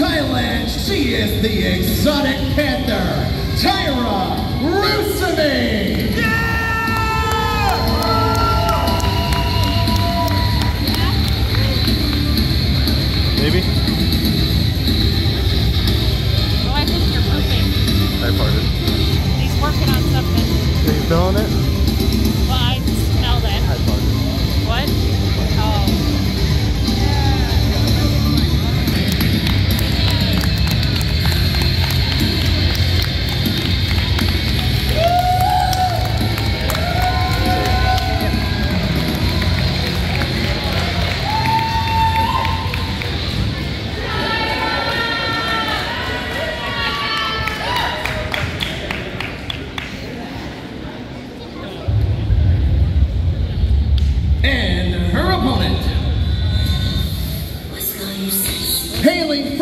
Thailand, she is the exotic panther, Tyra Russamee. Maybe?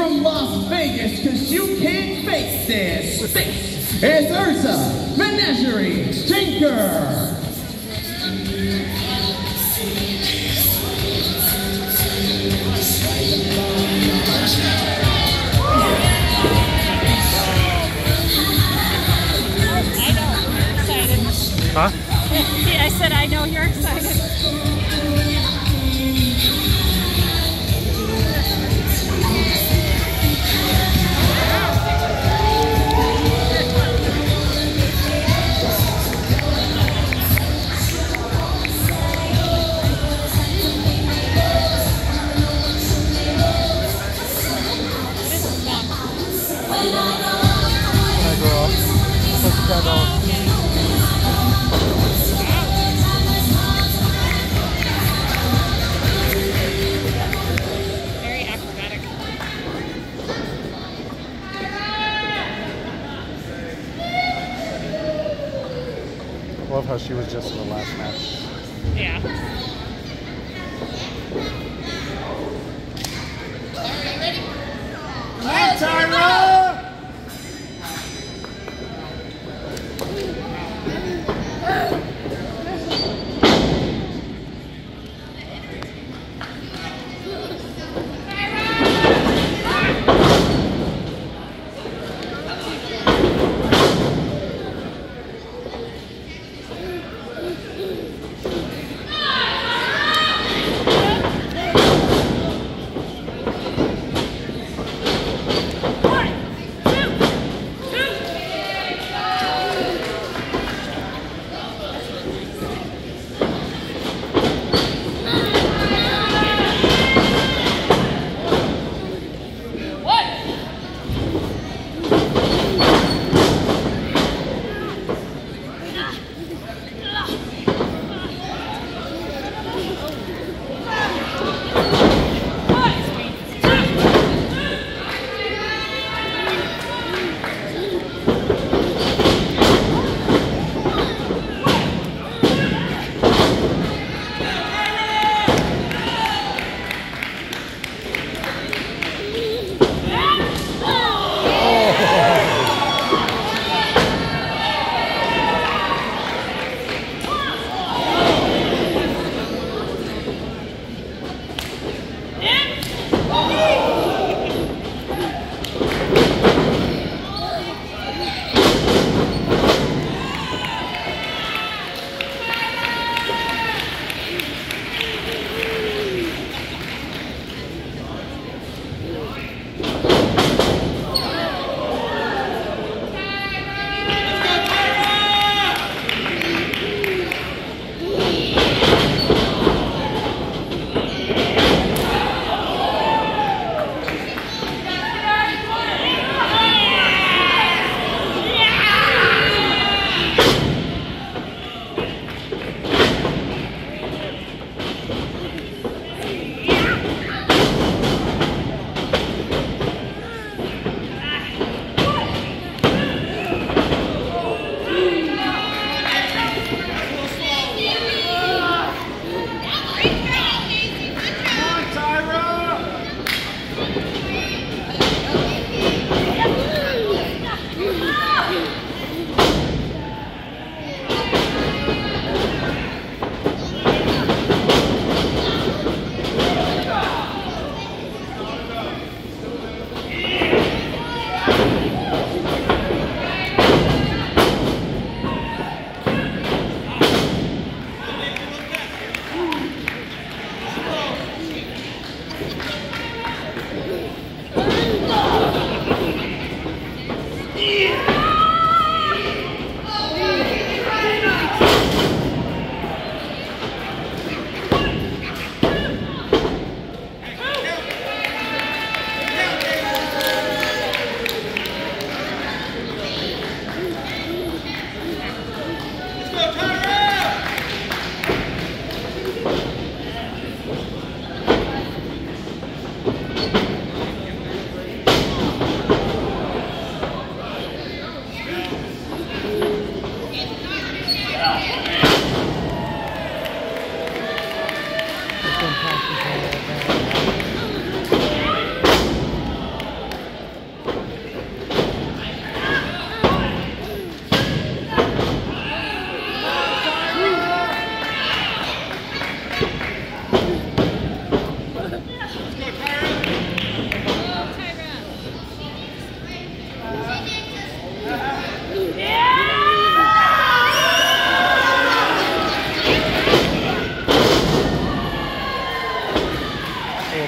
Las Vegas, cause you can't face this, is Erza Menagerie Stinker. channel. love how she was just in the last match. Yeah. Are you ready? Come on, Tyrone!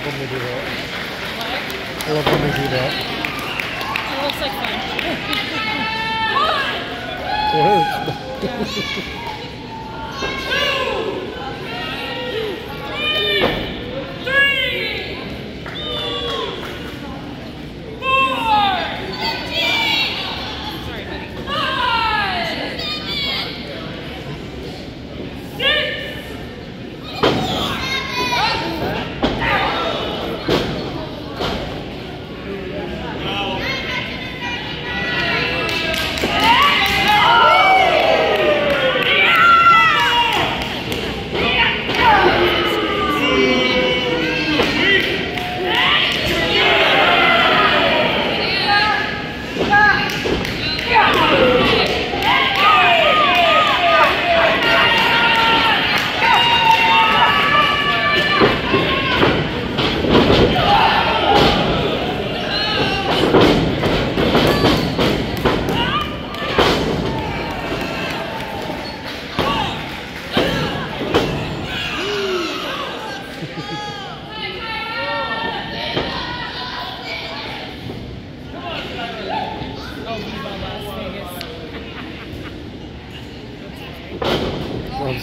Do that. I love when they do that. It looks like fun. It hurts.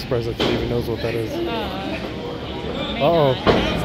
surprised that she even knows what that is. Uh, Uh-oh.